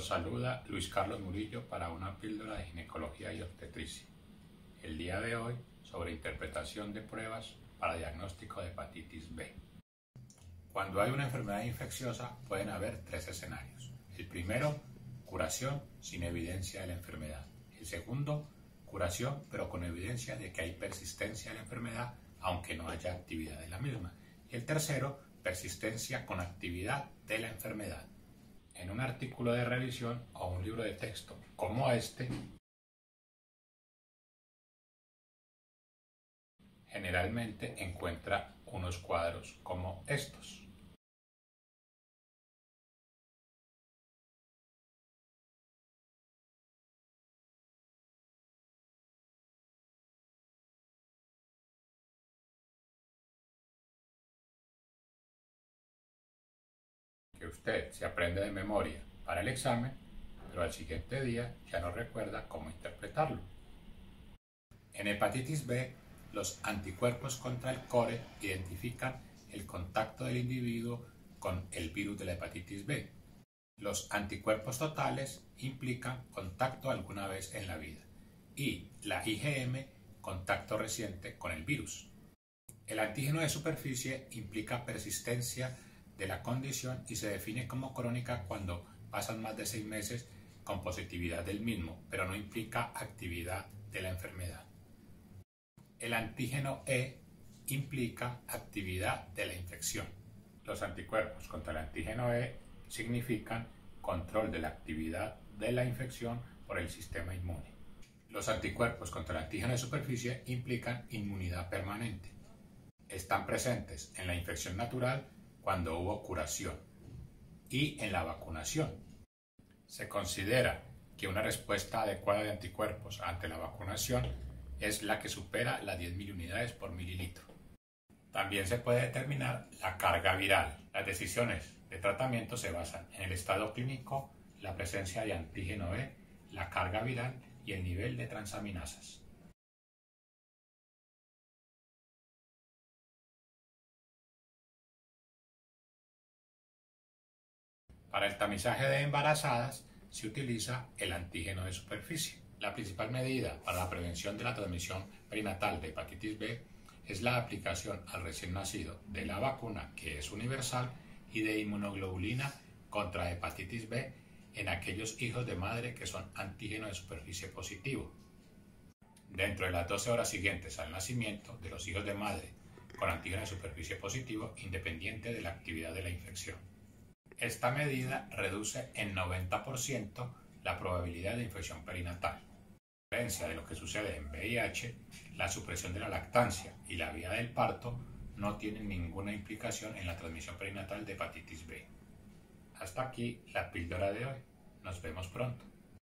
Saluda Luis Carlos Murillo para una píldora de ginecología y obstetricia. El día de hoy sobre interpretación de pruebas para diagnóstico de hepatitis B. Cuando hay una enfermedad infecciosa pueden haber tres escenarios. El primero, curación sin evidencia de la enfermedad. El segundo, curación pero con evidencia de que hay persistencia de la enfermedad aunque no haya actividad de la misma. Y el tercero, persistencia con actividad de la enfermedad en un artículo de revisión o un libro de texto como este, generalmente encuentra unos cuadros como estos. Usted se aprende de memoria para el examen, pero al siguiente día ya no recuerda cómo interpretarlo. En hepatitis B, los anticuerpos contra el core identifican el contacto del individuo con el virus de la hepatitis B. Los anticuerpos totales implican contacto alguna vez en la vida y la IgM contacto reciente con el virus. El antígeno de superficie implica persistencia de la condición y se define como crónica cuando pasan más de seis meses con positividad del mismo, pero no implica actividad de la enfermedad. El antígeno E implica actividad de la infección. Los anticuerpos contra el antígeno E significan control de la actividad de la infección por el sistema inmune. Los anticuerpos contra el antígeno de superficie implican inmunidad permanente. Están presentes en la infección natural cuando hubo curación y en la vacunación. Se considera que una respuesta adecuada de anticuerpos ante la vacunación es la que supera las 10.000 unidades por mililitro. También se puede determinar la carga viral. Las decisiones de tratamiento se basan en el estado clínico, la presencia de antígeno E, la carga viral y el nivel de transaminasas. Para el tamizaje de embarazadas se utiliza el antígeno de superficie. La principal medida para la prevención de la transmisión perinatal de hepatitis B es la aplicación al recién nacido de la vacuna, que es universal, y de inmunoglobulina contra hepatitis B en aquellos hijos de madre que son antígeno de superficie positivo. Dentro de las 12 horas siguientes al nacimiento de los hijos de madre con antígeno de superficie positivo, independiente de la actividad de la infección. Esta medida reduce en 90% la probabilidad de infección perinatal. A diferencia de lo que sucede en VIH, la supresión de la lactancia y la vía del parto no tienen ninguna implicación en la transmisión perinatal de hepatitis B. Hasta aquí la píldora de hoy. Nos vemos pronto.